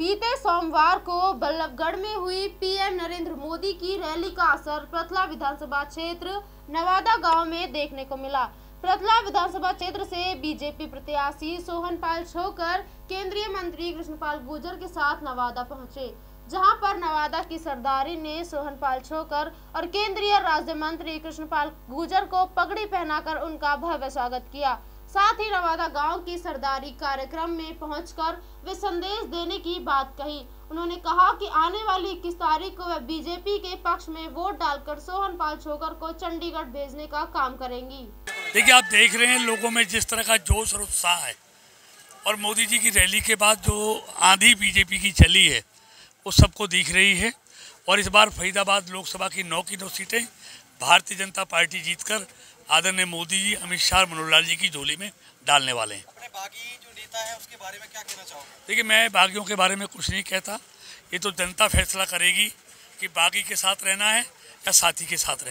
बीते सोमवार को बल्लभगढ़ में हुई पीएम नरेंद्र मोदी की रैली का असर प्रथला विधानसभा क्षेत्र नवादा गाँव में देखने को मिला। प्रथला विधानसभा क्षेत्र से बीजेपी प्रत्याशी सोहन पाल छोकर केंद्रीय मंत्री कृष्णपाल गुर्जर के साथ नवादा पहुँचे, जहाँ पर नवादा की सरदारी ने सोहन पाल छोकर और केंद्रीय राज्य मंत्री कृष्णपाल गुर्जर को पगड़ी पहनाकर उनका भव्य स्वागत किया। साथ ही रवादा गाँव की सरदारी कार्यक्रम में पहुंचकर वे संदेश देने की बात कही। उन्होंने कहा कि आने वाली इक्कीस तारीख को वे बीजेपी के पक्ष में वोट डालकर सोहन पाल छोकर को चंडीगढ़ भेजने का काम करेंगी। देखिए, आप देख रहे हैं लोगों में जिस तरह का जोश और उत्साह है। और मोदी जी की रैली के बाद जो आंधी बीजेपी की चली है, वो सबको दिख रही है। और इस बार फरीदाबाद लोकसभा की नौ की नौ सीटें, भारतीय जनता पार्टी जीतकर आदरणीय मोदी जी अमित शाह मनोहर लाल जी की झोली में डालने वाले हैं। अपने बागी जो नेता है उसके बारे में क्या कहना चाहोगे? देखिए मैं बागियों के बारे में कुछ नहीं कहता। ये तो जनता फैसला करेगी कि बागी के साथ रहना है या साथी के साथ रहना